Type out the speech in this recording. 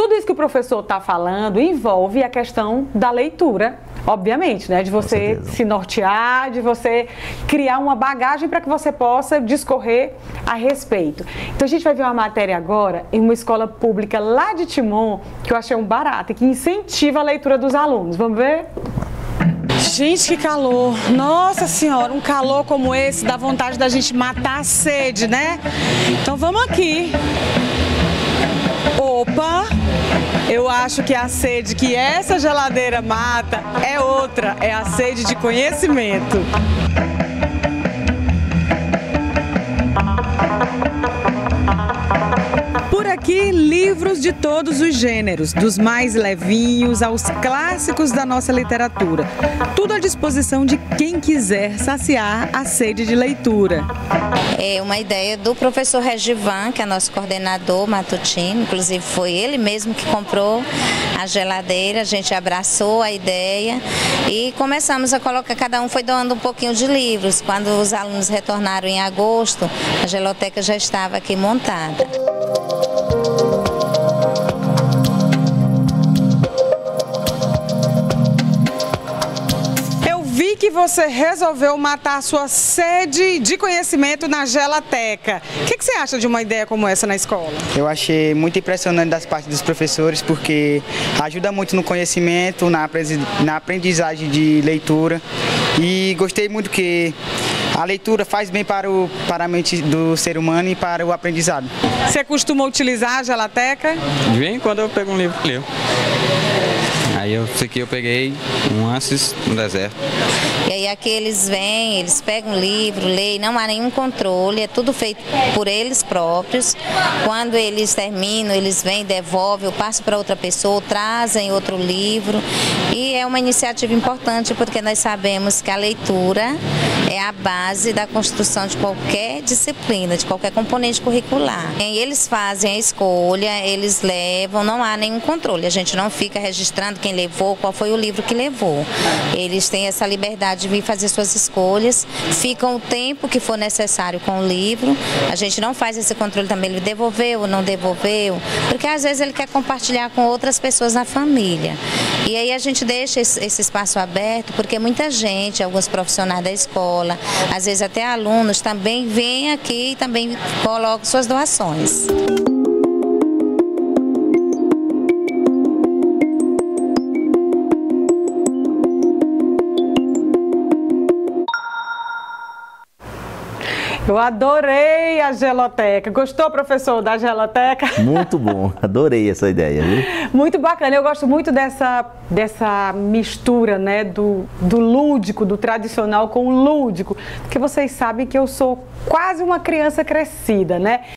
Tudo isso que o professor está falando envolve a questão da leitura, obviamente, né? De você se nortear, de você criar uma bagagem para que você possa discorrer a respeito. Então a gente vai ver uma matéria agora em uma escola pública lá de Timon, que eu achei um barato e que incentiva a leitura dos alunos. Vamos ver? Gente, que calor! Nossa Senhora, um calor como esse dá vontade da gente matar a sede, né? Então vamos aqui. Opa! Eu acho que a sede que essa geladeira mata é outra, é a sede de conhecimento. Aqui, livros de todos os gêneros, dos mais levinhos aos clássicos da nossa literatura. Tudo à disposição de quem quiser saciar a sede de leitura. É uma ideia do professor Regivan, que é nosso coordenador matutino, inclusive foi ele mesmo que comprou a geladeira, a gente abraçou a ideia e começamos a colocar, cada um foi doando um pouquinho de livros. Quando os alunos retornaram em agosto, a geloteca já estava aqui montada. Você resolveu matar a sua sede de conhecimento na Gelateca. O que, que, você acha de uma ideia como essa na escola? Eu achei muito impressionante das partes dos professores, porque ajuda muito no conhecimento, na aprendizagem de leitura. E gostei muito que a leitura faz bem para, o, para a mente do ser humano e para o aprendizado. Você costuma utilizar a Gelateca? De vez em quando eu pego um livro e leio. Aí eu, aqui eu peguei um Anses no deserto. E aí aqui eles vêm, eles pegam o livro, leem, não há nenhum controle, é tudo feito por eles próprios. Quando eles terminam, eles vêm, devolvem, eu passo para outra pessoa, trazem outro livro. E é uma iniciativa importante porque nós sabemos que a leitura é a base da construção de qualquer disciplina, de qualquer componente curricular. E eles fazem a escolha, eles levam, não há nenhum controle. A gente não fica registrando quem levou, qual foi o livro que levou. Eles têm essa liberdade de vir fazer suas escolhas, ficam o tempo que for necessário com o livro. A gente não faz esse controle também, ele devolveu ou não devolveu, porque às vezes ele quer compartilhar com outras pessoas na família. E aí a gente deixa esse espaço aberto, porque muita gente, alguns profissionais da escola, às vezes até alunos também vêm aqui e também colocam suas doações. Eu adorei a geloteca. Gostou, professor, da geloteca? Muito bom, adorei essa ideia, viu? Muito bacana. Eu gosto muito dessa, dessa mistura, né, do, do lúdico, do tradicional com o lúdico, porque vocês sabem que eu sou quase uma criança crescida, né?